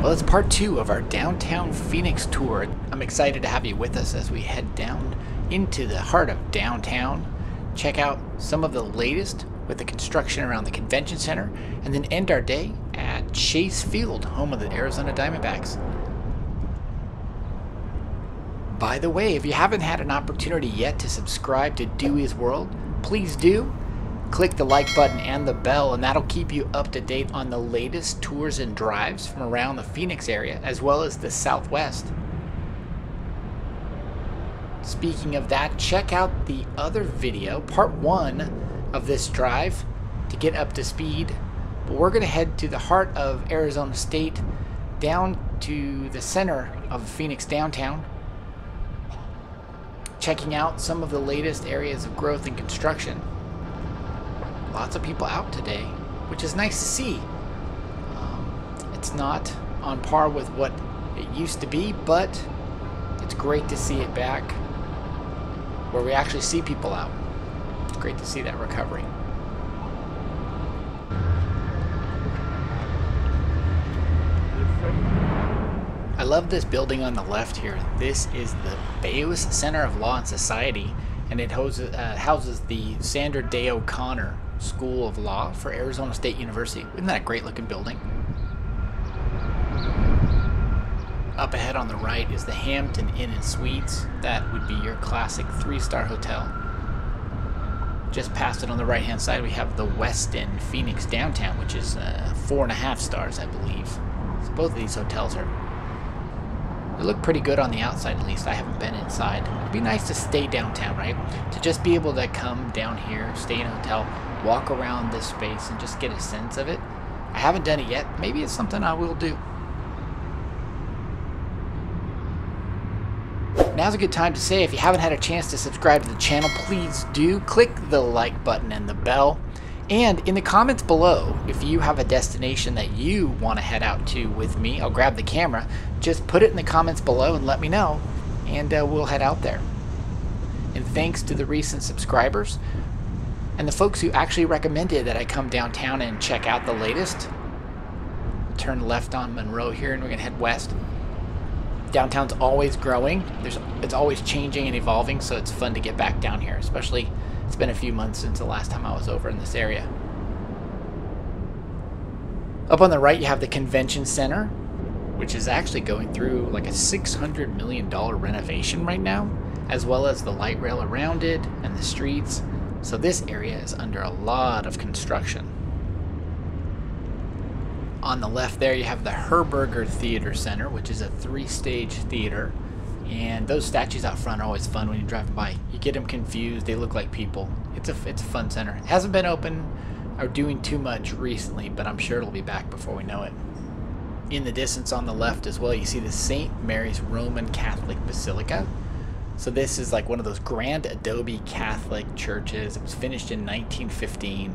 Well, it's part two of our downtown Phoenix tour. I'm excited to have you with us as we head down into the heart of downtown, check out some of the latest with the construction around the convention center, and then end our day at Chase Field, home of the Arizona Diamondbacks. By the way, if you haven't had an opportunity yet to subscribe to Dewey's World, please do. Click the like button and the bell, and that'll keep you up to date on the latest tours and drives from around the Phoenix area as well as the Southwest. Speaking of that, check out the other video, part one of this drive, to get up to speed. But we're going to head to the heart of Arizona State, down to the center of Phoenix downtown, checking out some of the latest areas of growth and construction. Lots of people out today, which is nice to see. Um, it's not on par with what it used to be, but it's great to see it back where we actually see people out. It's great to see that recovery. I love this building on the left here. This is the Beus Center of Law and Society, and it houses, uh, houses the Sandra Day O'Connor School of Law for Arizona State University. Isn't that a great looking building? Up ahead on the right is the Hampton Inn and Suites. That would be your classic three-star hotel. Just past it on the right-hand side, we have the Westin Phoenix Downtown, which is uh, four and a half stars, I believe. So both of these hotels are they look pretty good on the outside, at least. I haven't been inside. It'd be nice to stay downtown, right? To just be able to come down here, stay in a hotel, walk around this space, and just get a sense of it. I haven't done it yet. Maybe it's something I will do. Now's a good time to say if you haven't had a chance to subscribe to the channel, please do. Click the like button and the bell. And in the comments below, if you have a destination that you want to head out to with me, I'll grab the camera. Just put it in the comments below and let me know, and uh, we'll head out there. And thanks to the recent subscribers and the folks who actually recommended that I come downtown and check out the latest. Turn left on Monroe here, and we're gonna head west. Downtown's always growing. There's, it's always changing and evolving, so it's fun to get back down here, especially it's been a few months since the last time I was over in this area. Up on the right, you have the convention center, which is actually going through like a $600 million renovation right now, as well as the light rail around it and the streets. So this area is under a lot of construction. On the left there, you have the Herberger Theater Center, which is a three-stage theater and those statues out front are always fun when you're driving by. You get them confused. They look like people. It's a it's a fun center. It hasn't been open or doing too much recently, but I'm sure it'll be back before we know it. In the distance on the left as well, you see the St. Mary's Roman Catholic Basilica. So this is like one of those grand adobe Catholic churches. It was finished in 1915.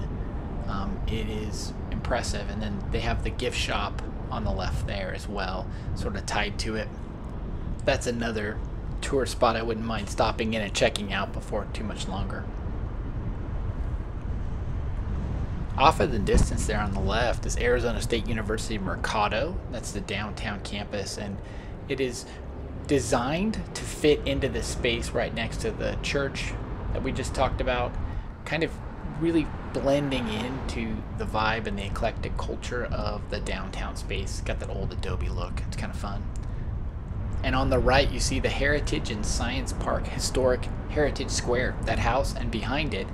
Um, it is impressive. And then they have the gift shop on the left there as well, sort of tied to it that's another tour spot I wouldn't mind stopping in and checking out before too much longer. Off in the distance there on the left is Arizona State University Mercado. That's the downtown campus, and it is designed to fit into the space right next to the church that we just talked about, kind of really blending into the vibe and the eclectic culture of the downtown space. Got that old Adobe look. It's kind of fun. And on the right, you see the Heritage and Science Park Historic Heritage Square, that house, and behind it,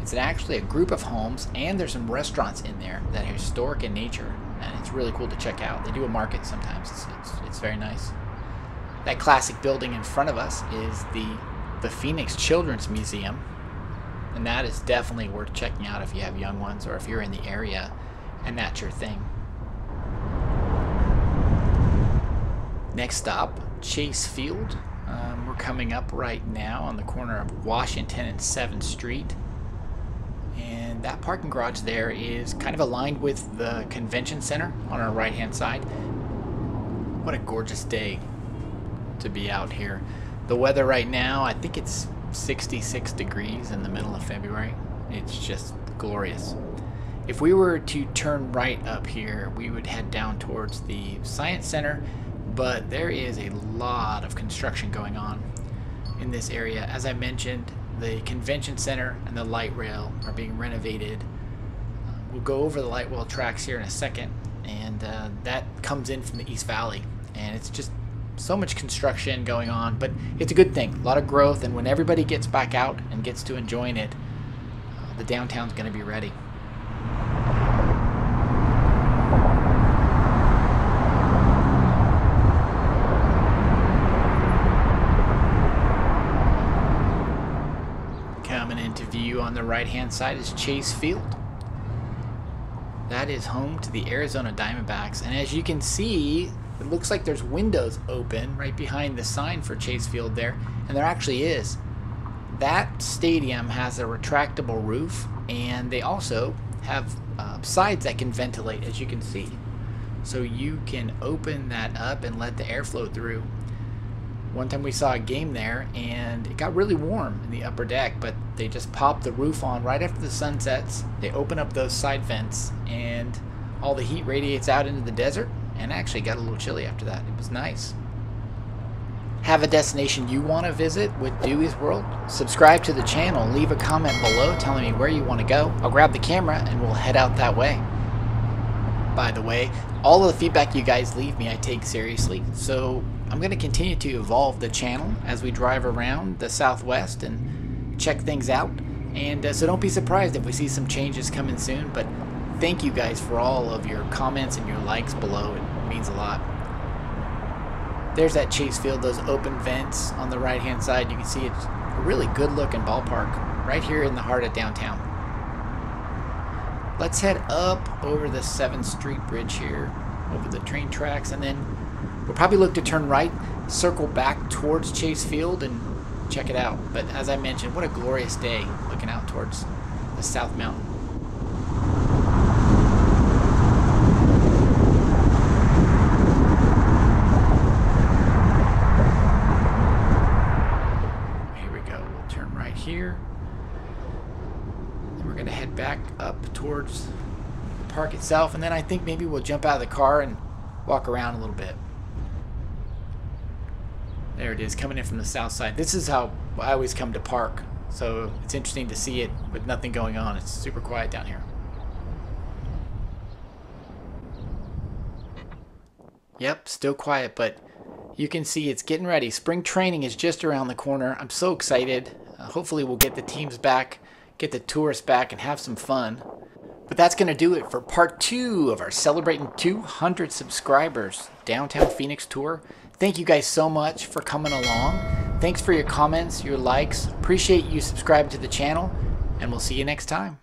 it's actually a group of homes, and there's some restaurants in there that are historic in nature, and it's really cool to check out. They do a market sometimes. It's, it's, it's very nice. That classic building in front of us is the the Phoenix Children's Museum, and that is definitely worth checking out if you have young ones or if you're in the area and that's your thing. Next stop, Chase Field. Um, we're coming up right now on the corner of Washington and 7th Street. And that parking garage there is kind of aligned with the convention center on our right hand side. What a gorgeous day to be out here. The weather right now, I think it's 66 degrees in the middle of February. It's just glorious. If we were to turn right up here, we would head down towards the Science Center, but there is a lot of construction going on in this area. As I mentioned, the convention center and the light rail are being renovated. We'll go over the light rail tracks here in a second, and uh, that comes in from the East Valley, and it's just so much construction going on, but it's a good thing. A lot of growth, and when everybody gets back out and gets to enjoying it, uh, the downtown's going to be ready. Coming into view on the right hand side is Chase Field. That is home to the Arizona Diamondbacks, and as you can see, it looks like there's windows open right behind the sign for Chase Field there, and there actually is. That stadium has a retractable roof, and they also have uh, sides that can ventilate, as you can see. So you can open that up and let the air flow through. One time we saw a game there, and it got really warm in the upper deck, but they just pop the roof on right after the sun sets. They open up those side vents, and all the heat radiates out into the desert, and actually got a little chilly after that. It was nice. Have a destination you want to visit with Dewey's World? Subscribe to the channel, leave a comment below telling me where you want to go. I'll grab the camera and we'll head out that way. By the way, all of the feedback you guys leave me I take seriously, so I'm going to continue to evolve the channel as we drive around the southwest and check things out. And uh, so don't be surprised if we see some changes coming soon, but thank you guys for all of your comments and your likes below. Means a lot. There's that Chase Field, those open vents on the right hand side. You can see it's a really good looking ballpark right here in the heart of downtown. Let's head up over the 7th Street Bridge here, over the train tracks, and then we'll probably look to turn right, circle back towards Chase Field, and check it out. But as I mentioned, what a glorious day looking out towards the South Mountain. here. Then we're going to head back up towards the park itself, and then I think maybe we'll jump out of the car and walk around a little bit. There it is, coming in from the south side. This is how I always come to park, so it's interesting to see it with nothing going on. It's super quiet down here. Yep, still quiet, but you can see it's getting ready. Spring training is just around the corner. I'm so excited. Uh, hopefully we'll get the teams back, get the tourists back, and have some fun. But that's going to do it for part two of our celebrating 200 subscribers downtown Phoenix tour. Thank you guys so much for coming along. Thanks for your comments, your likes. Appreciate you subscribing to the channel, and we'll see you next time.